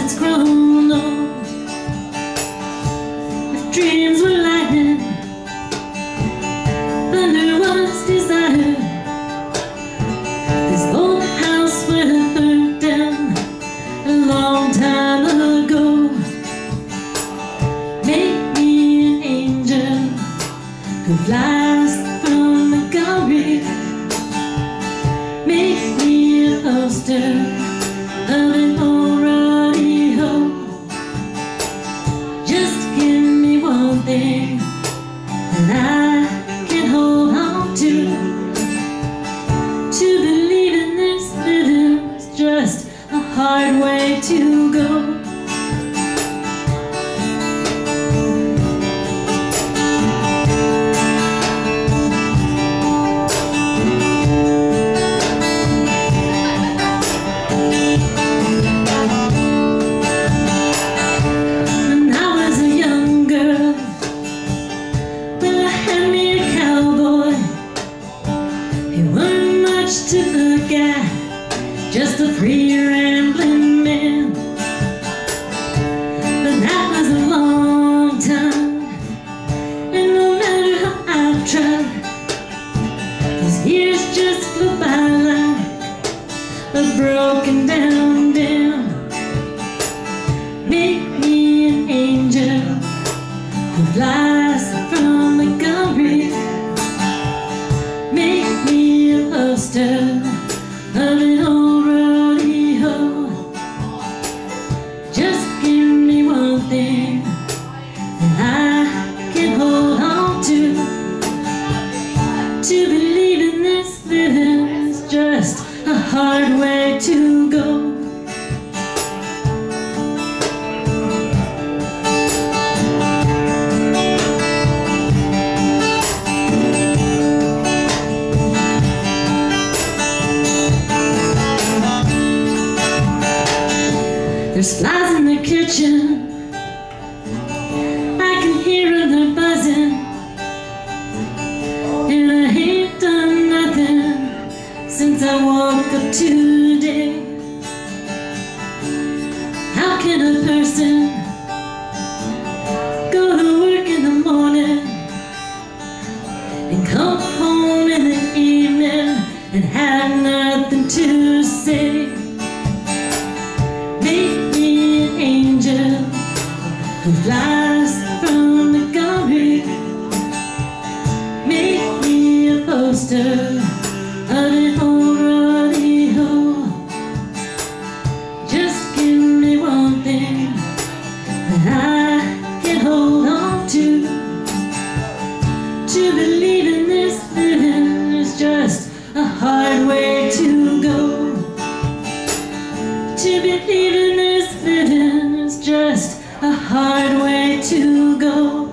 it's grown old dreams were lightning Thunder was desire. This old house was burned down A long time ago. Make me an angel Who flies from Montgomery. Make me a poster of much to look at, just a free a broken down dam. Make me an angel who flies from the gallery. Make me a poster of an old rodeo. Just give me one thing that I can hold on to. To believe in this living is just hard way to go. There's flies in the kitchen. today. How can a person go to work in the morning and come home in the evening and have nothing to say? Make me an angel who flies from the Montgomery Make me a poster Leaving this living is just a hard way to go. To be leaving this living is just a hard way to go.